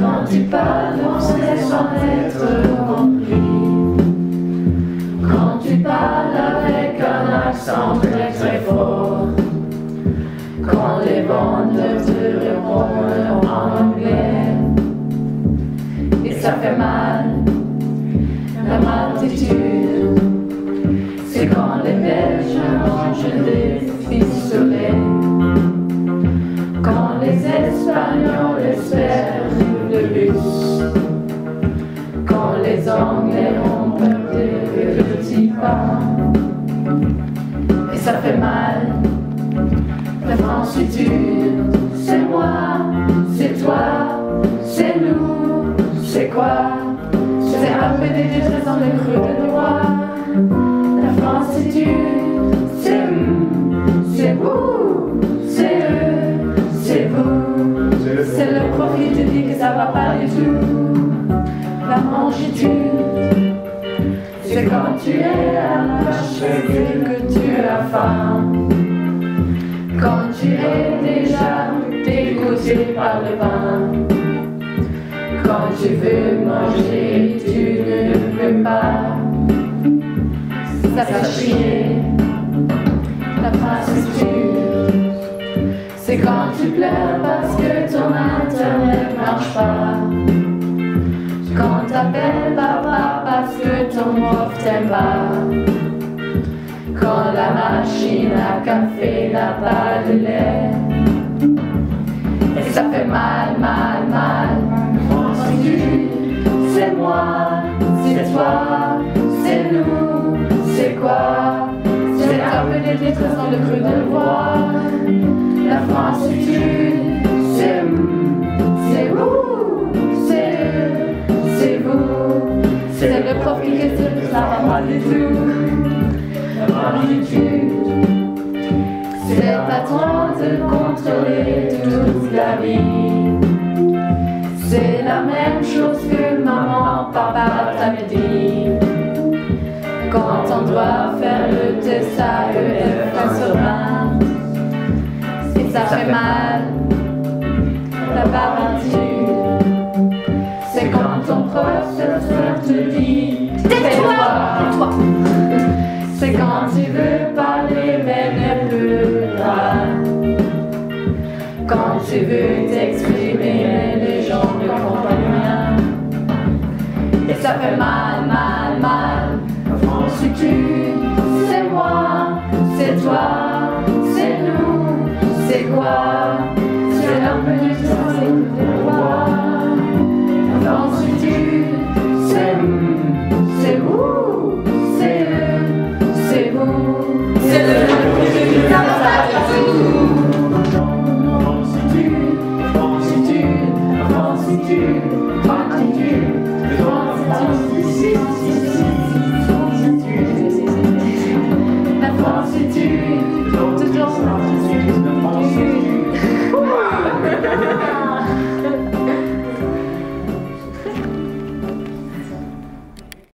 Quand tu parles, on se laisse être compris. Quand tu parles avec un accent très très fort. Quand les vendeurs te répondent en anglais. Et ça fait mal, la multitude. C'est quand les Belges mangent des fistolets. Quand les Espagnols espèrent le bus. Quand les Anglais ont peur des petits pas. Et ça fait mal. La francitude, c'est moi, c'est toi, c'est nous, c'est quoi? C'est un dans le creux de loi. La francitude, c'est C'est le profit qui dit que ça va pas du tout. La longitude, c'est quand tu es à et que tu as faim. Quand tu es déjà dégoûté par le pain. Quand tu veux manger, tu ne peux pas. Ça fait chier. La c'est quand tu pleures parce que ton internet marche pas. Quand t'appelles papa parce que ton prof t'aime pas. Quand la machine à café n'a pas de lait. Et ça fait mal, mal, mal. C'est moi, c'est toi, c'est nous, c'est quoi? C'est un peu des détresse dans le creux le prof qui questionne que ça va pas du tout. C'est à toi de contrôler toute la vie. C'est la même chose que maman, papa t'avait dit. Quand on doit faire le test à EF sur 20, et ça fait mal, la barbitude. C'est quand tu veux parler mais ne peux pas. Quand tu veux t'exprimer mais les gens ne comprennent rien. Et ça fait mal, mal, mal. Francitude, c'est moi, c'est toi, c'est nous, c'est quoi? you, what do you, what does this